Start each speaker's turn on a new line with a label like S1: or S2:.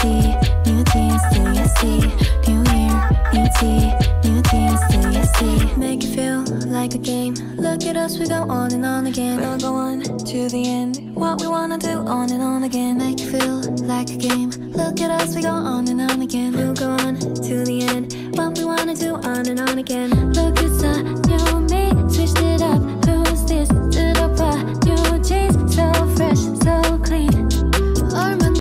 S1: tea, new tea, still you see. New year, new tea, new tea, still you see. Make it feel like a game. Look at us, we go on and on again. We'll go on to the end. What we wanna do on and on again. Make it feel like a game. Look at us, we go on and on again. We'll go on to the end. What we wanna do on and on again. Look,